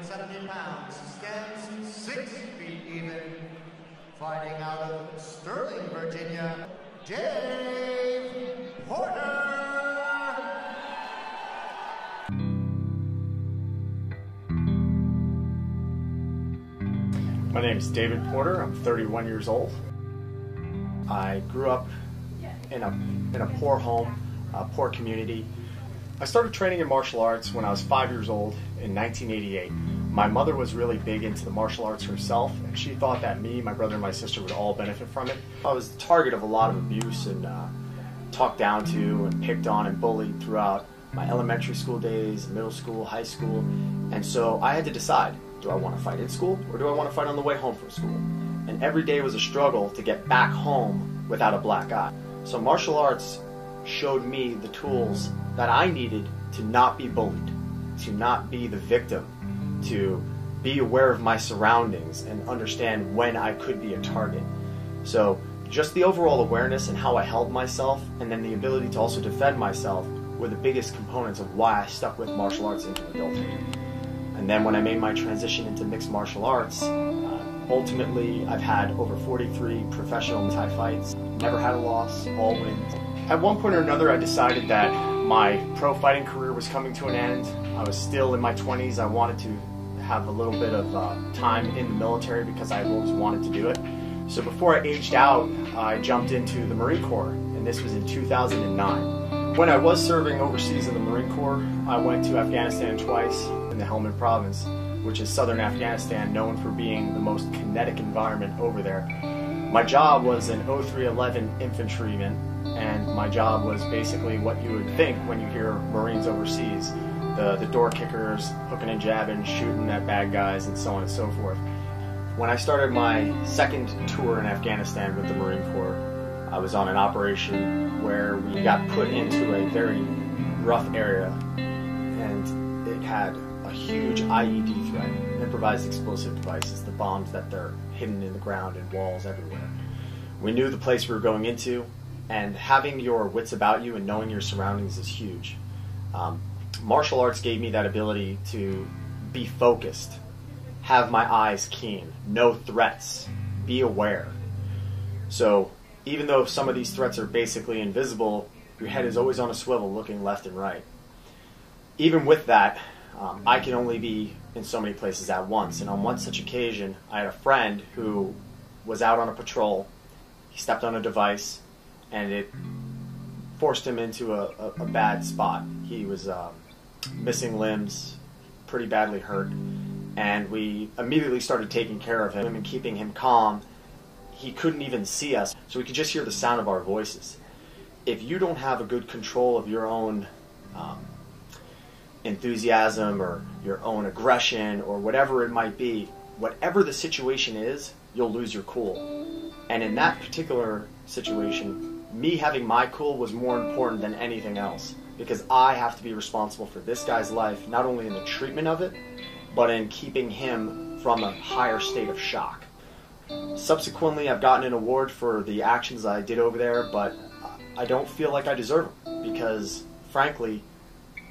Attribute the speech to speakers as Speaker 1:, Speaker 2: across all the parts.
Speaker 1: 170 pounds, stands six feet even, fighting out of Sterling, Virginia, Dave Porter.
Speaker 2: My name is David Porter. I'm 31 years old. I grew up in a, in a poor home, a poor community. I started training in martial arts when I was five years old in 1988. My mother was really big into the martial arts herself, and she thought that me, my brother, and my sister would all benefit from it. I was the target of a lot of abuse and uh, talked down to and picked on and bullied throughout my elementary school days, middle school, high school, and so I had to decide do I want to fight in school or do I want to fight on the way home from school? And every day was a struggle to get back home without a black eye. So martial arts showed me the tools that I needed to not be bullied, to not be the victim, to be aware of my surroundings and understand when I could be a target. So just the overall awareness and how I held myself and then the ability to also defend myself were the biggest components of why I stuck with martial arts into adulthood. And then when I made my transition into mixed martial arts, uh, ultimately I've had over 43 professional Thai fights, never had a loss, all wins. At one point or another, I decided that my pro fighting career was coming to an end. I was still in my 20s. I wanted to have a little bit of uh, time in the military because I always wanted to do it. So before I aged out, I jumped into the Marine Corps, and this was in 2009. When I was serving overseas in the Marine Corps, I went to Afghanistan twice in the Helmand province, which is southern Afghanistan, known for being the most kinetic environment over there. My job was an 0311 infantryman, and my job was basically what you would think when you hear Marines overseas the, the door kickers, hooking and jabbing, shooting at bad guys, and so on and so forth. When I started my second tour in Afghanistan with the Marine Corps, I was on an operation where we got put into a very rough area, and it had a huge IED threat, improvised explosive devices, the bombs that they're hidden in the ground and walls everywhere. We knew the place we were going into, and having your wits about you and knowing your surroundings is huge. Um, martial arts gave me that ability to be focused, have my eyes keen, know threats, be aware. So, even though some of these threats are basically invisible, your head is always on a swivel looking left and right. Even with that, um, I can only be in so many places at once. And on one such occasion, I had a friend who was out on a patrol. He stepped on a device, and it forced him into a, a, a bad spot. He was um, missing limbs, pretty badly hurt, and we immediately started taking care of him and keeping him calm. He couldn't even see us, so we could just hear the sound of our voices. If you don't have a good control of your own um, enthusiasm or your own aggression or whatever it might be, whatever the situation is, you'll lose your cool. And in that particular situation, me having my cool was more important than anything else because I have to be responsible for this guy's life, not only in the treatment of it, but in keeping him from a higher state of shock. Subsequently, I've gotten an award for the actions I did over there, but I don't feel like I deserve them because, frankly,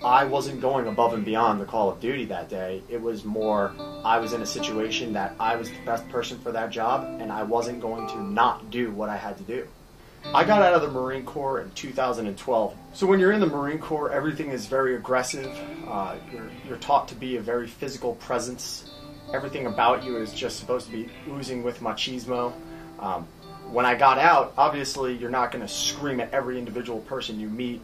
Speaker 2: I wasn't going above and beyond the call of duty that day. It was more I was in a situation that I was the best person for that job and I wasn't going to not do what I had to do. I got out of the Marine Corps in 2012. So when you're in the Marine Corps, everything is very aggressive. Uh, you're, you're taught to be a very physical presence. Everything about you is just supposed to be oozing with machismo. Um, when I got out, obviously you're not going to scream at every individual person you meet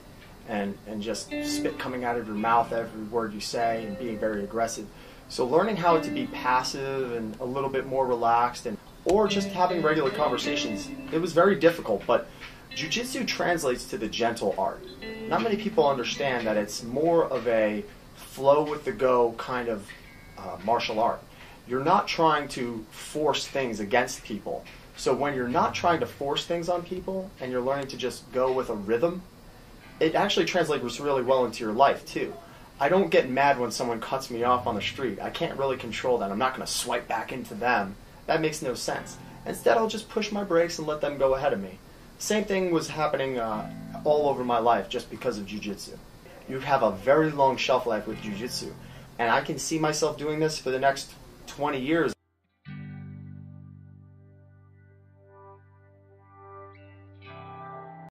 Speaker 2: and, and just spit coming out of your mouth every word you say and being very aggressive. So learning how to be passive and a little bit more relaxed and or just having regular conversations, it was very difficult, but jujitsu translates to the gentle art. Not many people understand that it's more of a flow with the go kind of uh, martial art. You're not trying to force things against people. So when you're not trying to force things on people and you're learning to just go with a rhythm, it actually translates really well into your life too. I don't get mad when someone cuts me off on the street. I can't really control that. I'm not going to swipe back into them. That makes no sense. Instead, I'll just push my brakes and let them go ahead of me. Same thing was happening uh, all over my life just because of jujitsu. You have a very long shelf life with jujitsu, and I can see myself doing this for the next 20 years.